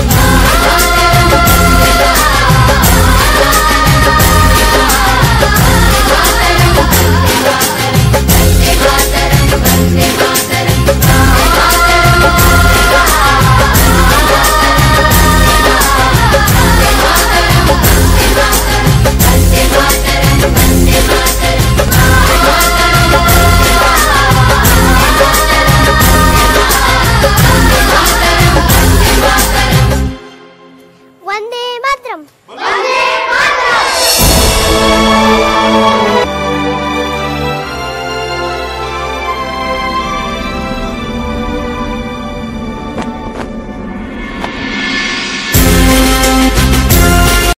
Bye. Смотрим.